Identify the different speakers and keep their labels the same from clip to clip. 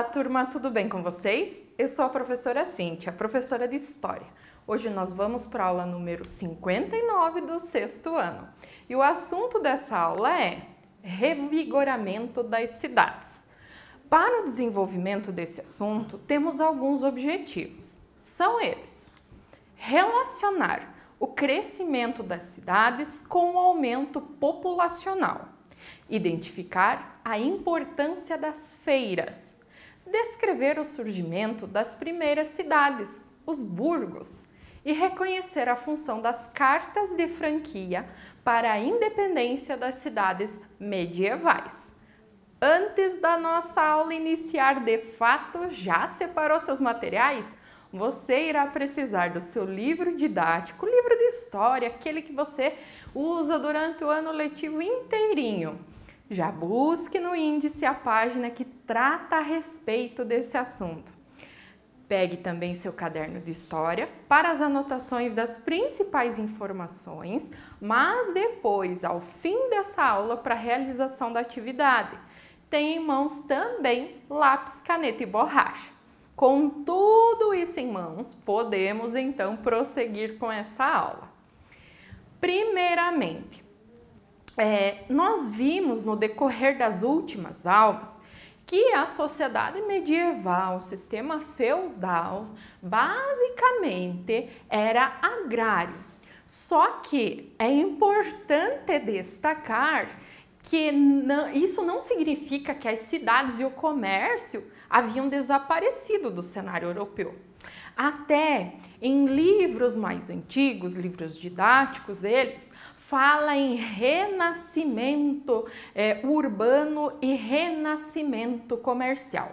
Speaker 1: Olá, turma, tudo bem com vocês? Eu sou a professora Cíntia, professora de História. Hoje nós vamos para a aula número 59 do sexto ano. E o assunto dessa aula é revigoramento das cidades. Para o desenvolvimento desse assunto, temos alguns objetivos. São eles: relacionar o crescimento das cidades com o aumento populacional, identificar a importância das feiras, descrever o surgimento das primeiras cidades, os burgos, e reconhecer a função das cartas de franquia para a independência das cidades medievais. Antes da nossa aula iniciar de fato, já separou seus materiais? Você irá precisar do seu livro didático, livro de história, aquele que você usa durante o ano letivo inteirinho. Já busque no índice a página que trata a respeito desse assunto. Pegue também seu caderno de história para as anotações das principais informações, mas depois, ao fim dessa aula, para a realização da atividade, tenha em mãos também lápis, caneta e borracha. Com tudo isso em mãos, podemos então prosseguir com essa aula. Primeiramente, é, nós vimos no decorrer das últimas aulas que a sociedade medieval, o sistema feudal, basicamente era agrário. Só que é importante destacar que não, isso não significa que as cidades e o comércio haviam desaparecido do cenário europeu. Até em livros mais antigos, livros didáticos, eles fala em renascimento é, urbano e renascimento comercial,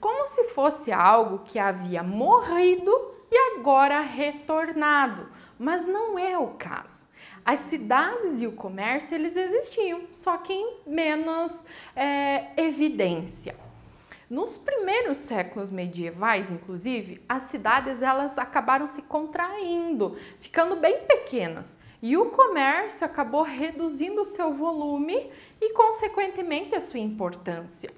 Speaker 1: como se fosse algo que havia morrido e agora retornado, mas não é o caso. As cidades e o comércio eles existiam, só que em menos é, evidência. Nos primeiros séculos medievais, inclusive, as cidades elas acabaram se contraindo, ficando bem pequenas, e o comércio acabou reduzindo o seu volume e, consequentemente, a sua importância.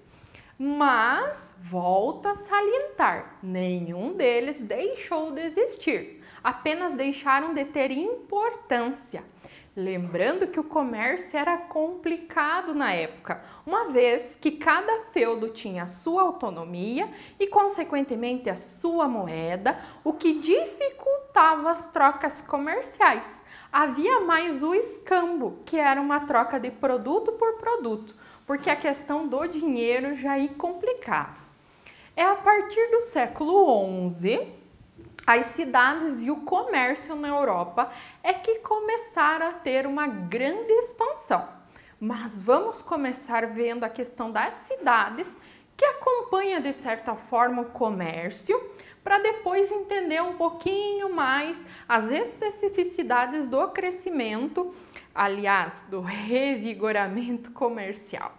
Speaker 1: Mas, volta a salientar, nenhum deles deixou de existir, apenas deixaram de ter importância. Lembrando que o comércio era complicado na época, uma vez que cada feudo tinha sua autonomia e, consequentemente, a sua moeda, o que dificultava as trocas comerciais. Havia mais o escambo, que era uma troca de produto por produto, porque a questão do dinheiro já ia complicava. É a partir do século XI as cidades e o comércio na Europa é que começaram a ter uma grande expansão. Mas vamos começar vendo a questão das cidades que acompanha de certa forma o comércio, para depois entender um pouquinho mais as especificidades do crescimento, aliás, do revigoramento comercial.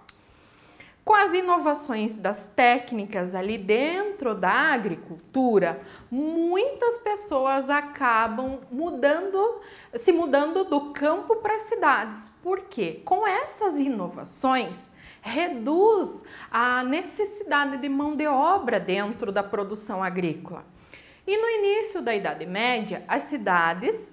Speaker 1: Com as inovações das técnicas ali dentro da agricultura, muitas pessoas acabam mudando, se mudando do campo para as cidades. Por quê? Com essas inovações, reduz a necessidade de mão de obra dentro da produção agrícola. E no início da Idade Média, as cidades,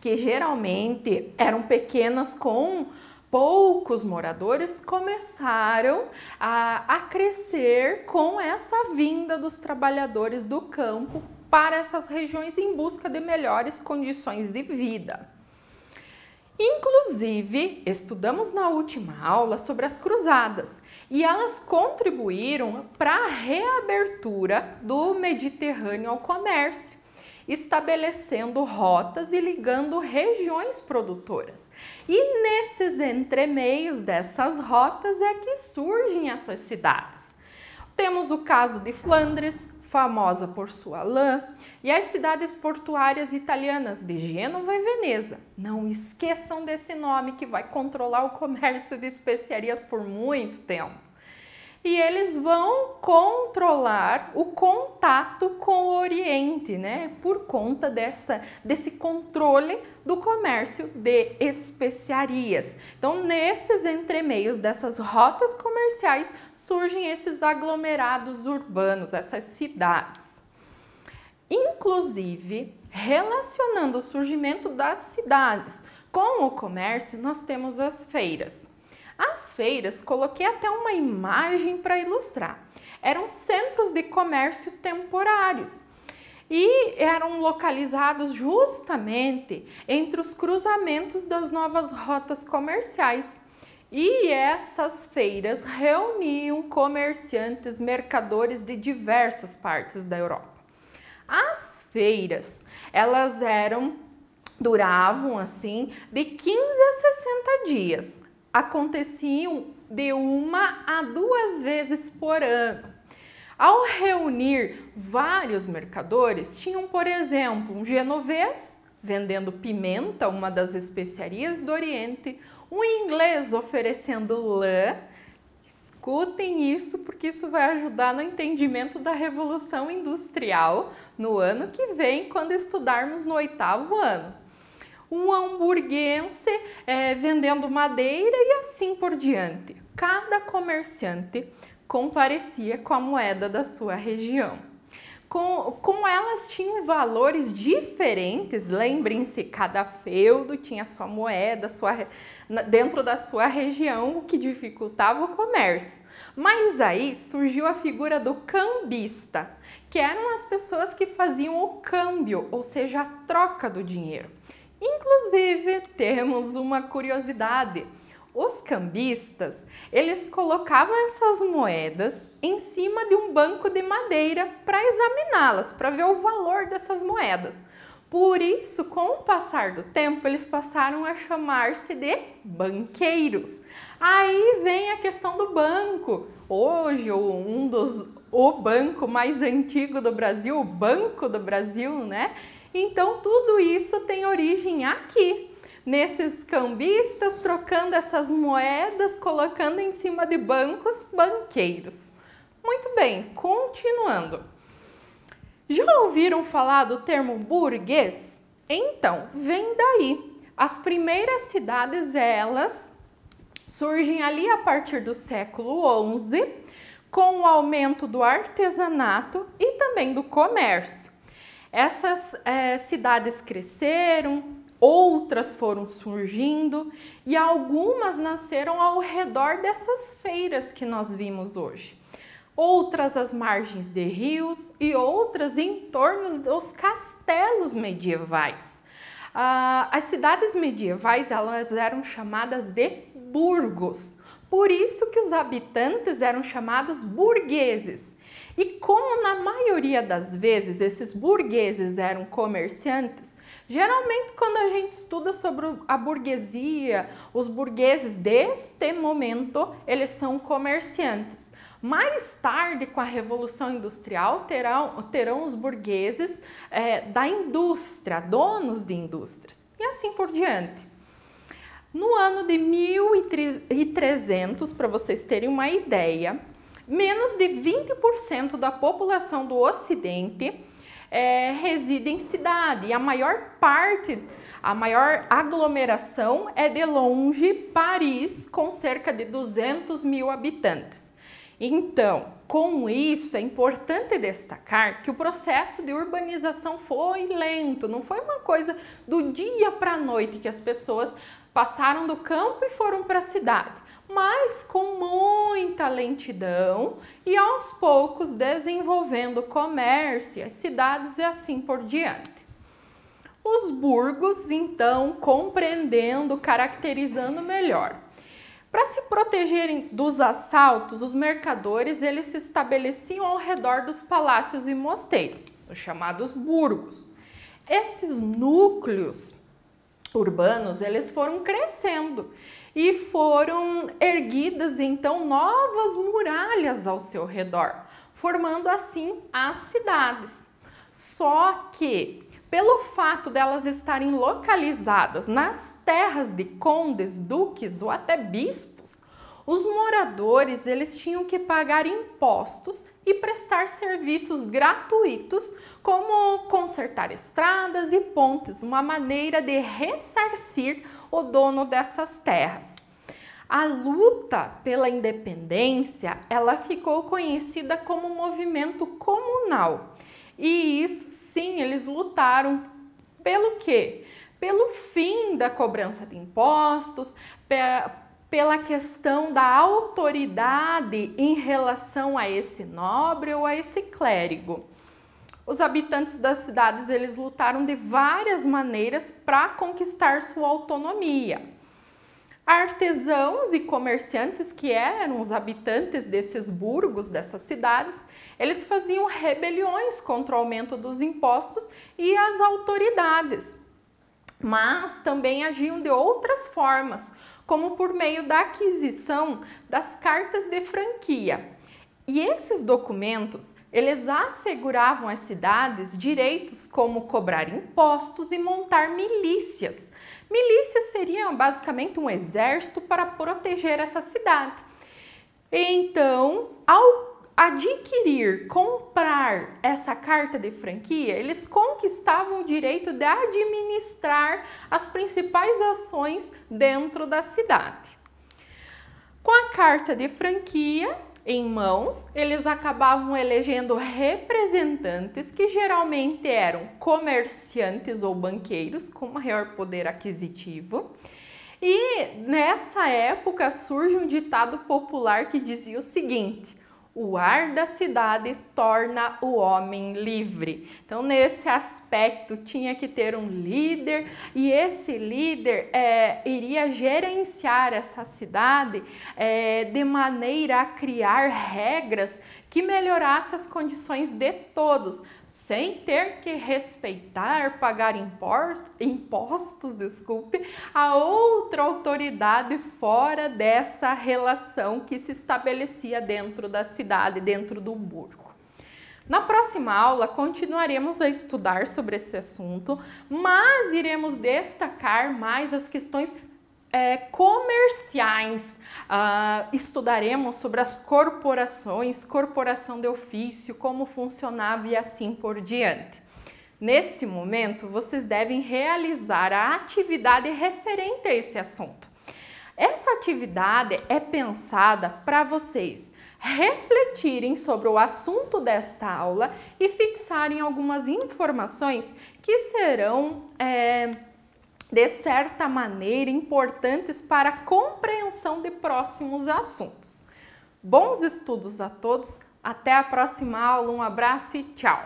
Speaker 1: que geralmente eram pequenas com poucos moradores começaram a, a crescer com essa vinda dos trabalhadores do campo para essas regiões em busca de melhores condições de vida. Inclusive, estudamos na última aula sobre as cruzadas e elas contribuíram para a reabertura do Mediterrâneo ao comércio estabelecendo rotas e ligando regiões produtoras. E nesses entremeios dessas rotas é que surgem essas cidades. Temos o caso de Flandres, famosa por sua lã, e as cidades portuárias italianas de Gênova e Veneza. Não esqueçam desse nome que vai controlar o comércio de especiarias por muito tempo. E eles vão controlar o contato com o Oriente, né? Por conta dessa, desse controle do comércio de especiarias. Então, nesses entremeios dessas rotas comerciais surgem esses aglomerados urbanos, essas cidades. Inclusive, relacionando o surgimento das cidades com o comércio, nós temos as feiras. As feiras, coloquei até uma imagem para ilustrar. Eram centros de comércio temporários e eram localizados justamente entre os cruzamentos das novas rotas comerciais. E essas feiras reuniam comerciantes, mercadores de diversas partes da Europa. As feiras, elas eram duravam assim de 15 a 60 dias. Aconteciam de uma a duas vezes por ano. Ao reunir vários mercadores, tinham, por exemplo, um genovês vendendo pimenta, uma das especiarias do Oriente, um inglês oferecendo lã. Escutem isso porque isso vai ajudar no entendimento da Revolução Industrial no ano que vem, quando estudarmos no oitavo ano um hamburguense é, vendendo madeira e assim por diante. Cada comerciante comparecia com a moeda da sua região. Com, elas tinham valores diferentes, lembrem-se, cada feudo tinha sua moeda, sua, dentro da sua região, o que dificultava o comércio. Mas aí surgiu a figura do cambista, que eram as pessoas que faziam o câmbio, ou seja, a troca do dinheiro. Inclusive, temos uma curiosidade. Os cambistas, eles colocavam essas moedas em cima de um banco de madeira para examiná-las, para ver o valor dessas moedas. Por isso, com o passar do tempo, eles passaram a chamar-se de banqueiros. Aí vem a questão do banco. Hoje, um dos o banco mais antigo do Brasil, o Banco do Brasil, né? Então, tudo isso tem origem aqui, nesses cambistas trocando essas moedas, colocando em cima de bancos banqueiros. Muito bem, continuando. Já ouviram falar do termo burguês? Então, vem daí. As primeiras cidades, elas surgem ali a partir do século XI, com o aumento do artesanato e também do comércio. Essas é, cidades cresceram, outras foram surgindo e algumas nasceram ao redor dessas feiras que nós vimos hoje. Outras às margens de rios e outras em torno dos castelos medievais. Ah, as cidades medievais elas eram chamadas de burgos, por isso que os habitantes eram chamados burgueses. E como na maioria das vezes esses burgueses eram comerciantes, geralmente quando a gente estuda sobre a burguesia, os burgueses deste momento, eles são comerciantes. Mais tarde, com a Revolução Industrial, terão, terão os burgueses é, da indústria, donos de indústrias, e assim por diante. No ano de 1300, para vocês terem uma ideia, menos de 20% da população do Ocidente é, reside em cidade. E a maior parte, a maior aglomeração é de longe Paris, com cerca de 200 mil habitantes. Então, com isso, é importante destacar que o processo de urbanização foi lento, não foi uma coisa do dia para a noite que as pessoas passaram do campo e foram para a cidade mas com muita lentidão e aos poucos desenvolvendo comércio, as cidades e assim por diante. Os burgos, então, compreendendo, caracterizando melhor. Para se protegerem dos assaltos, os mercadores eles se estabeleciam ao redor dos palácios e mosteiros, os chamados burgos. Esses núcleos urbanos, eles foram crescendo e foram erguidas então novas muralhas ao seu redor, formando assim as cidades. Só que, pelo fato delas estarem localizadas nas terras de condes, duques ou até bispos, os moradores eles tinham que pagar impostos e prestar serviços gratuitos, como consertar estradas e pontes, uma maneira de ressarcir o dono dessas terras. A luta pela independência, ela ficou conhecida como movimento comunal. E isso sim, eles lutaram pelo quê? Pelo fim da cobrança de impostos, pela questão da autoridade em relação a esse nobre ou a esse clérigo. Os habitantes das cidades eles lutaram de várias maneiras para conquistar sua autonomia. Artesãos e comerciantes que eram os habitantes desses burgos, dessas cidades, eles faziam rebeliões contra o aumento dos impostos e as autoridades, mas também agiam de outras formas, como por meio da aquisição das cartas de franquia. E esses documentos, eles asseguravam às cidades direitos como cobrar impostos e montar milícias. Milícias seriam basicamente um exército para proteger essa cidade. Então, ao adquirir, comprar essa carta de franquia, eles conquistavam o direito de administrar as principais ações dentro da cidade. Com a carta de franquia em mãos, eles acabavam elegendo representantes que geralmente eram comerciantes ou banqueiros com maior poder aquisitivo. E nessa época surge um ditado popular que dizia o seguinte: o ar da cidade torna o homem livre. Então, nesse aspecto, tinha que ter um líder e esse líder é, iria gerenciar essa cidade é, de maneira a criar regras que melhorasse as condições de todos, sem ter que respeitar, pagar impostos, desculpe, a outra autoridade fora dessa relação que se estabelecia dentro da cidade, dentro do burgo. Na próxima aula continuaremos a estudar sobre esse assunto, mas iremos destacar mais as questões é, comerciais. Uh, estudaremos sobre as corporações, corporação de ofício, como funcionava e assim por diante. Nesse momento, vocês devem realizar a atividade referente a esse assunto. Essa atividade é pensada para vocês refletirem sobre o assunto desta aula e fixarem algumas informações que serão é, de certa maneira, importantes para a compreensão de próximos assuntos. Bons estudos a todos, até a próxima aula, um abraço e tchau!